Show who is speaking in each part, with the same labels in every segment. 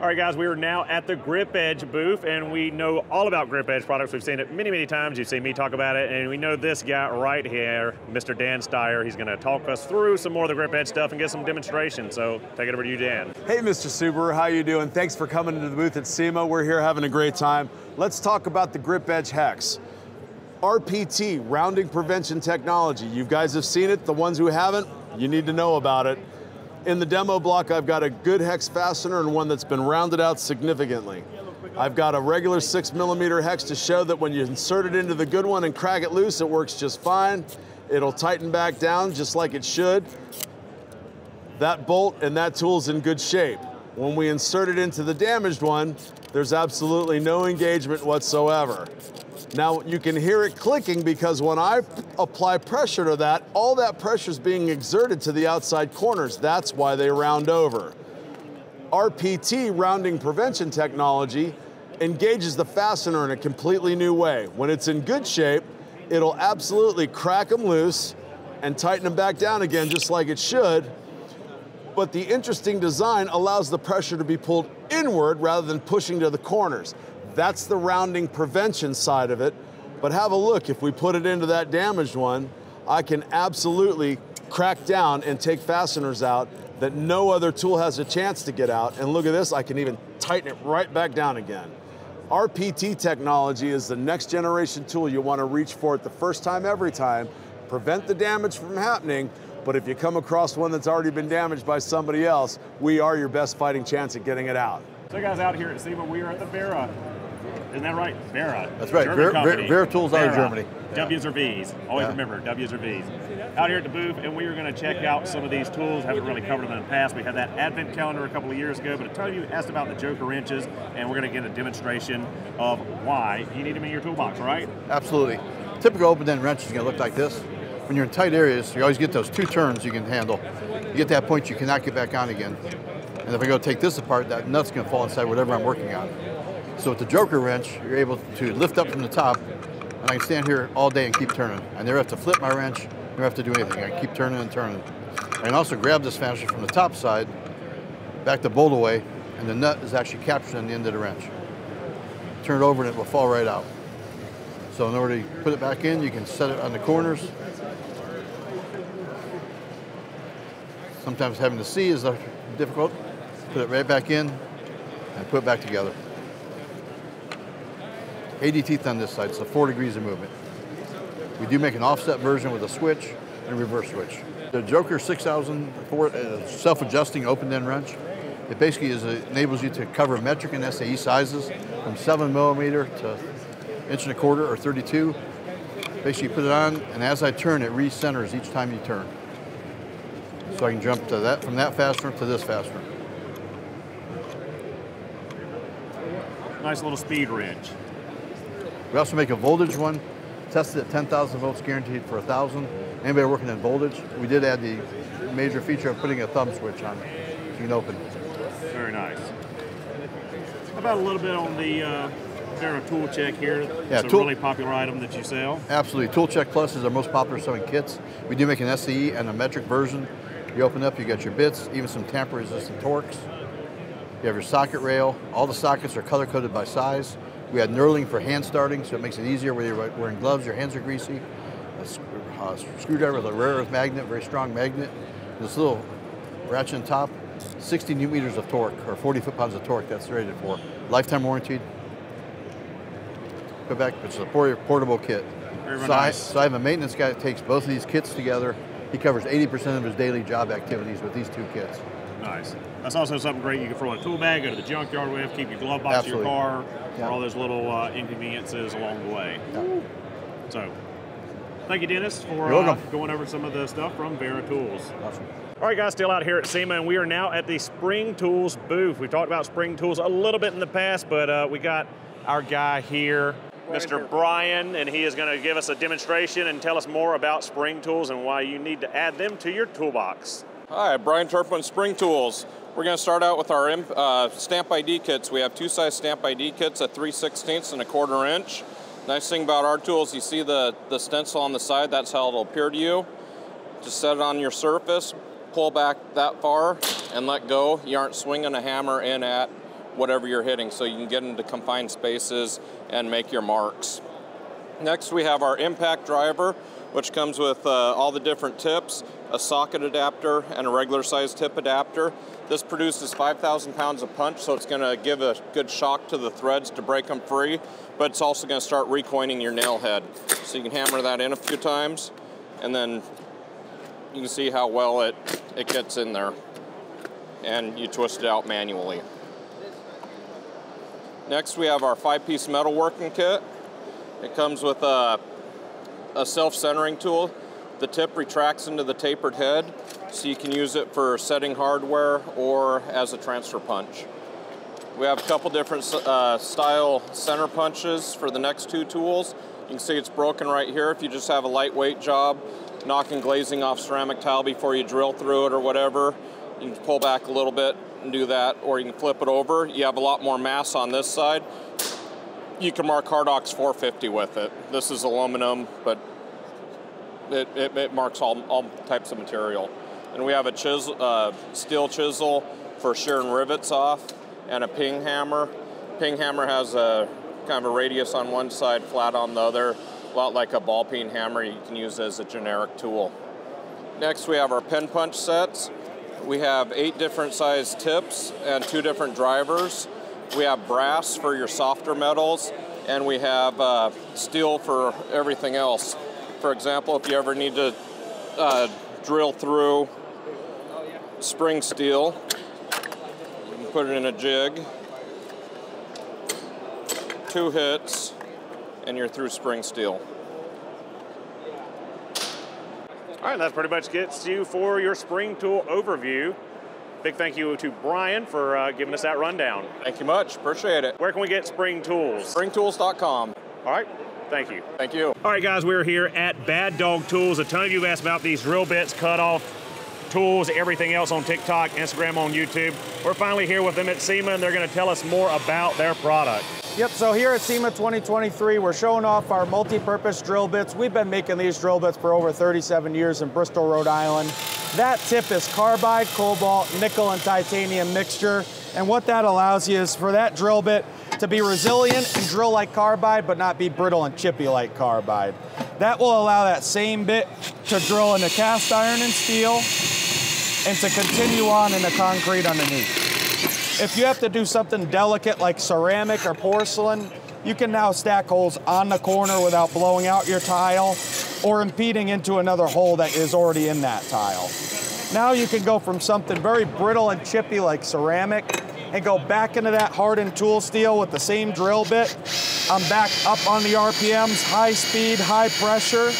Speaker 1: All right, guys, we are now at the Grip Edge booth, and we know all about Grip Edge products. We've seen it many, many times. You've seen me talk about it, and we know this guy right here, Mr. Dan Steyer. He's going to talk us through some more of the Grip Edge stuff and get some demonstration. So take it over to you, Dan.
Speaker 2: Hey, Mr. Subaru, how you doing? Thanks for coming into the booth at SEMA. We're here having a great time. Let's talk about the Grip Edge Hex. RPT, rounding prevention technology. You guys have seen it. The ones who haven't, you need to know about it. In the demo block, I've got a good hex fastener and one that's been rounded out significantly. I've got a regular six millimeter hex to show that when you insert it into the good one and crack it loose, it works just fine. It'll tighten back down just like it should. That bolt and that tool's in good shape. When we insert it into the damaged one, there's absolutely no engagement whatsoever. Now you can hear it clicking because when I apply pressure to that, all that pressure is being exerted to the outside corners. That's why they round over. RPT, rounding prevention technology, engages the fastener in a completely new way. When it's in good shape, it'll absolutely crack them loose and tighten them back down again just like it should. But the interesting design allows the pressure to be pulled inward rather than pushing to the corners. That's the rounding prevention side of it. But have a look, if we put it into that damaged one, I can absolutely crack down and take fasteners out that no other tool has a chance to get out. And look at this, I can even tighten it right back down again. RPT technology is the next generation tool you want to reach for it the first time, every time, prevent the damage from happening, but if you come across one that's already been damaged by somebody else, we are your best fighting chance at getting it out.
Speaker 1: So guys, out here at SEMA, we are at the Wera isn't that right? Wera.
Speaker 3: That's right. Wera, Wera, Wera, Tools Wera. out of Germany.
Speaker 1: W's or V's. Always yeah. remember W's or V's. Out here at the booth, and we are going to check out some of these tools. Haven't really covered them in the past. We had that advent calendar a couple of years ago, but a ton of you asked about the Joker wrenches, and we're going to get a demonstration of why you need them in your toolbox, right?
Speaker 3: Absolutely. Typical open end wrench is going to look like this. When you're in tight areas, you always get those two turns you can handle. You get that point, you cannot get back on again. And if I go take this apart, that nut's going to fall inside whatever I'm working on. So with the Joker wrench, you're able to lift up from the top, and I can stand here all day and keep turning. I never have to flip my wrench, never have to do anything. I keep turning and turning. I can also grab this fastener from the top side, back the bolt away, and the nut is actually captured on the end of the wrench. Turn it over and it will fall right out. So in order to put it back in, you can set it on the corners. Sometimes having to see is difficult. Put it right back in and put it back together. 80 teeth on this side, so four degrees of movement. We do make an offset version with a switch and reverse switch. The Joker 6000 uh, self-adjusting open end wrench. It basically is, it enables you to cover metric and SAE sizes from seven millimeter to inch and a quarter or 32. Basically you put it on and as I turn it recenters each time you turn. So I can jump to that from that fastener to this fastener.
Speaker 1: Nice little speed wrench.
Speaker 3: We also make a voltage one, tested at 10,000 volts, guaranteed for 1,000. Anybody working in voltage, we did add the major feature of putting a thumb switch on it so you can open.
Speaker 1: Very nice. How about a little bit on the uh, Wera Tool Check here? Yeah, it's tool, a really popular item that you sell.
Speaker 3: Absolutely. Tool Check Plus is our most popular selling kits. We do make an SAE and a metric version. You open up, you got your bits, even some tamper-resistant Torx. You have your socket rail. All the sockets are color-coded by size. We had knurling for hand starting, so it makes it easier whether you're wearing gloves, your hands are greasy. A, a screwdriver with a rare earth magnet, very strong magnet. This little ratchet on top, 60 newton meters of torque, or 40 foot-pounds of torque, that's rated for. Lifetime warranted. Go back, it's a portable kit.
Speaker 1: Very
Speaker 3: so,
Speaker 1: nice.
Speaker 3: I, so I have a maintenance guy that takes both of these kits together. He covers 80% of his daily job activities with these two kits.
Speaker 1: Nice. That's also something great you can throw in a tool bag, go to the junkyard with, keep your glove box Absolutely. in your car, yeah. for all those little uh, inconveniences along the way. Yeah. So, thank you, Dennis, for uh, going over some of the stuff from Wera Tools.
Speaker 3: Awesome.
Speaker 1: All right, guys, still out here at SEMA, and we are now at the Spring Tools booth. We've talked about Spring Tools a little bit in the past, but uh, we got our guy here, Mr. Brian, and he is going to give us a demonstration and tell us more about Spring Tools and why you need to add them to your toolbox.
Speaker 4: Hi, Brian Turpin, Spring Tools. We're going to start out with our uh, stamp ID kits. We have two size stamp ID kits, a 3 16 and a quarter inch. Nice thing about our tools, you see the, the stencil on the side, that's how it'll appear to you. Just set it on your surface, pull back that far and let go. You aren't swinging a hammer in at whatever you're hitting so you can get into confined spaces and make your marks. Next we have our impact driver which comes with uh, all the different tips, a socket adapter, and a regular size tip adapter. This produces 5,000 pounds of punch, so it's going to give a good shock to the threads to break them free, but it's also going to start recoining your nail head. So you can hammer that in a few times, and then you can see how well it, it gets in there. And you twist it out manually. Next we have our five-piece metalworking kit. It comes with a a self-centering tool. The tip retracts into the tapered head, so you can use it for setting hardware or as a transfer punch. We have a couple different uh, style center punches for the next two tools. You can see it's broken right here if you just have a lightweight job, knocking glazing off ceramic tile before you drill through it or whatever. You can pull back a little bit and do that, or you can flip it over. You have a lot more mass on this side, you can mark Hardox 450 with it. This is aluminum, but it, it, it marks all, all types of material. And we have a chisel, uh, steel chisel for shearing rivets off and a ping hammer. Ping hammer has a kind of a radius on one side, flat on the other, a lot like a ball peen hammer you can use as a generic tool. Next we have our pen punch sets. We have eight different size tips and two different drivers. We have brass for your softer metals, and we have uh, steel for everything else. For example, if you ever need to uh, drill through spring steel, you can put it in a jig, two hits, and you're through spring steel.
Speaker 1: All right, that pretty much gets you for your spring tool overview. Big thank you to Brian for uh, giving us that rundown.
Speaker 4: Thank you much. Appreciate it.
Speaker 1: Where can we get Spring Tools?
Speaker 4: SpringTools.com.
Speaker 1: All right. Thank you.
Speaker 4: Thank you.
Speaker 1: All right, guys, we're here at Bad Dog Tools. A ton of you have asked about these drill bits, cut off tools, everything else on TikTok, Instagram, on YouTube. We're finally here with them at SEMA, and they're going to tell us more about their product.
Speaker 5: Yep, so here at SEMA 2023, we're showing off our multi-purpose drill bits. We've been making these drill bits for over 37 years in Bristol, Rhode Island. That tip is carbide, cobalt, nickel, and titanium mixture. And what that allows you is for that drill bit to be resilient and drill like carbide, but not be brittle and chippy like carbide. That will allow that same bit to drill into cast iron and steel and to continue on into concrete underneath. If you have to do something delicate like ceramic or porcelain, you can now stack holes on the corner without blowing out your tile or impeding into another hole that is already in that tile. Now you can go from something very brittle and chippy like ceramic and go back into that hardened tool steel with the same drill bit. I'm back up on the RPMs, high speed, high pressure.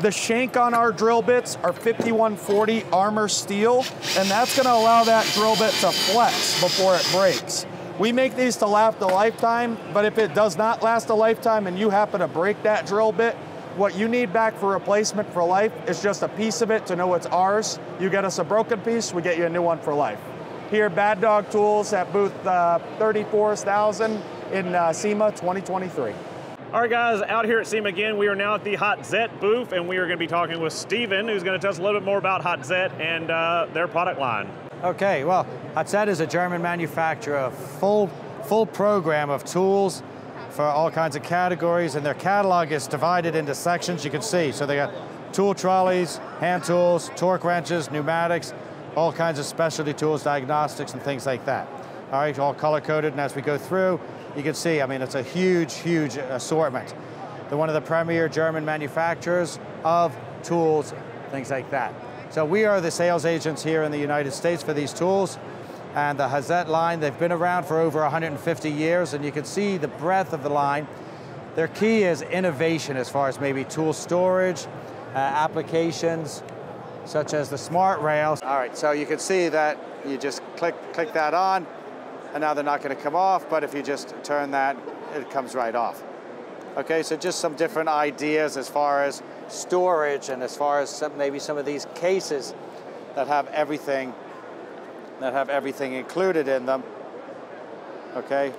Speaker 5: The shank on our drill bits are 5140 armor steel, and that's gonna allow that drill bit to flex before it breaks. We make these to last a lifetime, but if it does not last a lifetime and you happen to break that drill bit, what you need back for replacement for life is just a piece of it to know it's ours. You get us a broken piece, we get you a new one for life. Here at Bad Dog Tools at booth uh, 34,000 in uh, SEMA 2023.
Speaker 1: All right, guys, out here at SEMA again, we are now at the Hazet booth, and we are going to be talking with Steven, who's going to tell us a little bit more about Hazet and uh, their product line.
Speaker 6: Okay, well, Hazet is a German manufacturer, a full, full program of tools for all kinds of categories, and their catalog is divided into sections you can see. So they got tool trolleys, hand tools, torque wrenches, pneumatics, all kinds of specialty tools, diagnostics, and things like that. All right, all color coded, and as we go through, you can see, I mean, it's a huge, huge assortment. They're one of the premier German manufacturers of tools, things like that. So we are the sales agents here in the United States for these tools. And the Hazet line, they've been around for over 150 years, and you can see the breadth of the line. Their key is innovation as far as maybe tool storage, uh, applications, such as the smart rails. All right, so you can see that you just click, click that on, and now they're not going to come off, but if you just turn that, it comes right off. Okay, so just some different ideas as far as storage and as far as some, maybe some of these cases that have everything that have everything included in them. Okay,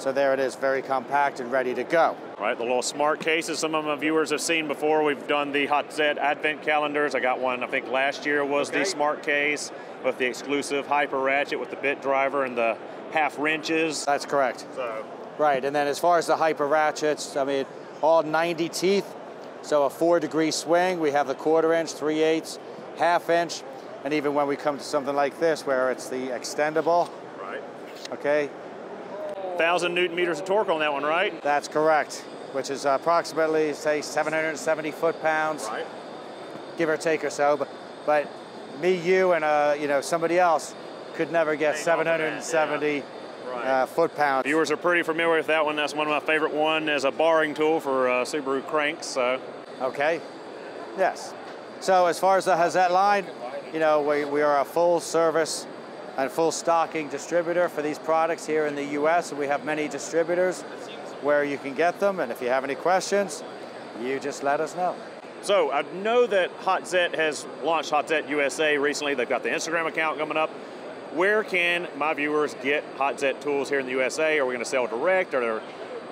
Speaker 6: so there it is, very compact and ready to go.
Speaker 1: Right, the little smart cases some of my viewers have seen before. We've done the Hot Hazet Advent calendars. I got one, I think last year was okay. the smart case with the exclusive hyper ratchet with the bit driver and the half wrenches.
Speaker 6: That's correct.
Speaker 1: So
Speaker 6: Right, and then as far as the hyper ratchets, I mean, all 90 teeth, so a four degree swing. We have the quarter inch, three eighths, half inch, and even when we come to something like this where it's the extendable,
Speaker 1: right,
Speaker 6: okay,
Speaker 1: thousand newton meters of torque on that one, right?
Speaker 6: that's correct, which is approximately, say, 770 foot pounds,
Speaker 1: Right.
Speaker 6: give or take or so. But, but me, you, and uh, you know somebody else could never get
Speaker 1: to
Speaker 6: 770
Speaker 1: Right.
Speaker 6: uh, foot pounds.
Speaker 1: Viewers are pretty familiar with that one. That's one of my favorite one as a barring tool for uh, Subaru cranks. So
Speaker 6: Okay. Yes. So as far as the Hazet line, you know, we, we are a full service and full stocking distributor for these products here in the U.S. We have many distributors where you can get them. And if you have any questions, you just let us know.
Speaker 1: So I know that Hazet has launched Hazet USA recently. They've got the Instagram account coming up. Where can my viewers get Hazet tools here in the USA? Are we going to sell direct or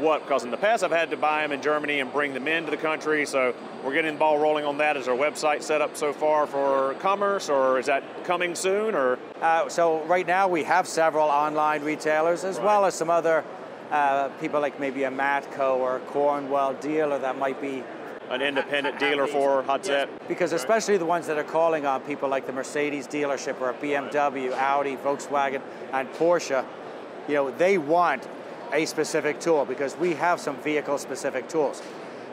Speaker 1: what? Because in the past I've had to buy them in Germany and bring them into the country. So we're getting the ball rolling on that. Is our website set up so far for commerce or is that coming soon or?
Speaker 6: Uh, so right now we have several online retailers as well as some other uh, people like maybe a Matco or a Cornwell dealer that might be
Speaker 1: An independent dealer for Hazet?
Speaker 6: Because especially the ones that are calling on people like the Mercedes dealership or a BMW, Audi, Volkswagen, and Porsche, you know, they want a specific tool because we have some vehicle specific tools.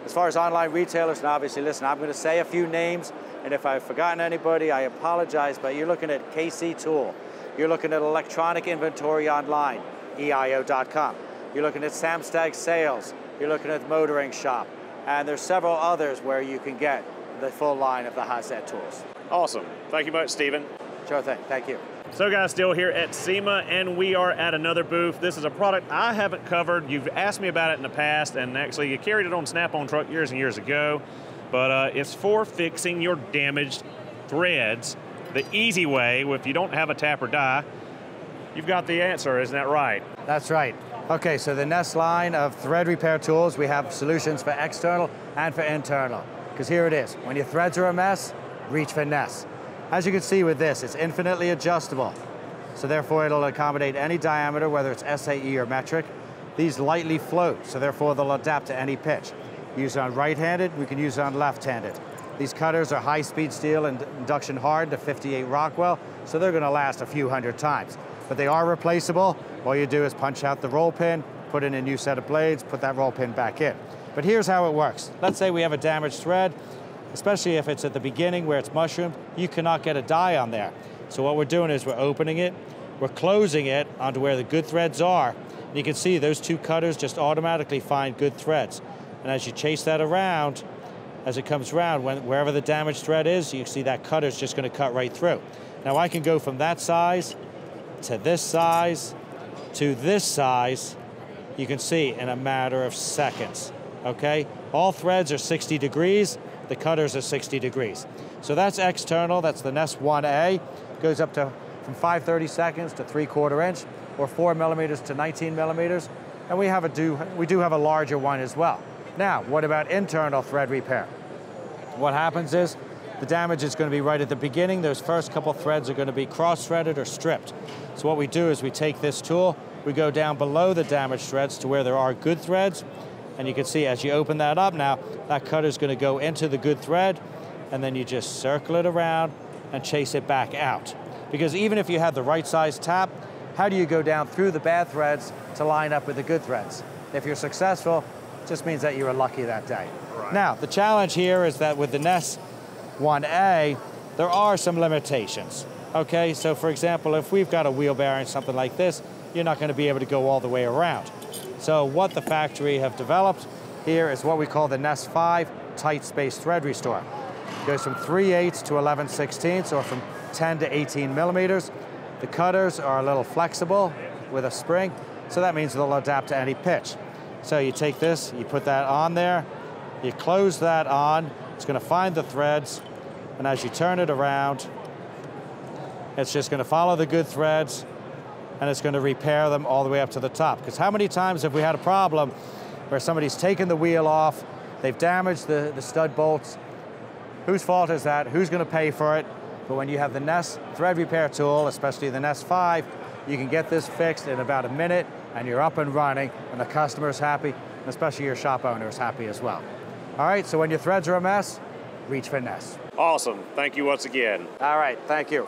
Speaker 6: As far as online retailers, and obviously, listen, I'm going to say a few names, and if I've forgotten anybody, I apologize, but you're looking at KC Tool. You're looking at electronic inventory online, EIO.com. You're looking at Samstag Sales. You're looking at Motoring Shop. And there's several others where you can get the full line of the Hazet tools.
Speaker 1: Awesome. Thank you much, Stephen.
Speaker 6: Sure thing. Thank you.
Speaker 1: So, guys, still here at SEMA, and we are at another booth. This is a product I haven't covered. You've asked me about it in the past, and actually, you carried it on Snap-on truck years and years ago. But uh, it's for fixing your damaged threads the easy way. If you don't have a tap or die, you've got the answer. Isn't that right?
Speaker 6: That's right. Okay, so the Nest line of thread repair tools, we have solutions for external and for internal. Because here it is. When your threads are a mess, reach for Nest. As you can see with this, it's infinitely adjustable. So therefore it'll accommodate any diameter, whether it's SAE or metric. These lightly float, so therefore they'll adapt to any pitch. Use on right-handed, we can use on left-handed. These cutters are high-speed steel and induction hard to 58 Rockwell, so they're gonna last a few hundred times. But they are replaceable. All you do is punch out the roll pin, put in a new set of blades, put that roll pin back in. But here's how it works. Let's say we have a damaged thread, especially if it's at the beginning where it's mushroomed, you cannot get a die on there. So what we're doing is we're opening it, we're closing it onto where the good threads are. And you can see those two cutters just automatically find good threads. And as you chase that around, as it comes around, when, wherever the damaged thread is, you can see that cutter's just gonna cut right through. Now I can go from that size to this size to this size, you can see in a matter of seconds, okay? All threads are 60 degrees, the cutters are 60 degrees. So that's external, that's the Nest 1A, goes up to from 530 seconds to three quarter inch, or four millimeters to 19 millimeters, and we have a do, we do have a larger one as well. Now, what about internal thread repair? What happens is the damage is going to be right at the beginning. Those first couple threads are going to be cross-threaded or stripped. So what we do is we take this tool, we go down below the damaged threads to where there are good threads, and you can see as you open that up now, that cutter is going to go into the good thread, and then you just circle it around and chase it back out. Because even if you have the right size tap, how do you go down through the bad threads to line up with the good threads? If you're successful, it just means that you were lucky that day. Now, the challenge here is that with the Nest 1A, there are some limitations. Okay, so for example, if we've got a wheel bearing, something like this, you're not going to be able to go all the way around. So what the factory have developed here is what we call the Nest 5 tight space thread restore. It goes from 3 eighths to 11 sixteenths or from 10 to 18 millimeters. The cutters are a little flexible with a spring, so that means they'll adapt to any pitch. So you take this, you put that on there, you close that on, it's going to find the threads, and as you turn it around, it's just going to follow the good threads, and it's going to repair them all the way up to the top. Because how many times have we had a problem where somebody's taken the wheel off, they've damaged the, the stud bolts, whose fault is that? Who's going to pay for it? But when you have the Nest thread repair tool, especially the Nest 5, You can get this fixed in about a minute and you're up and running and the customer's happy, and especially your shop owner is happy as well. All right, so when your threads are a mess, reach finesse.
Speaker 1: Awesome. Thank you once again.
Speaker 6: All right, thank you.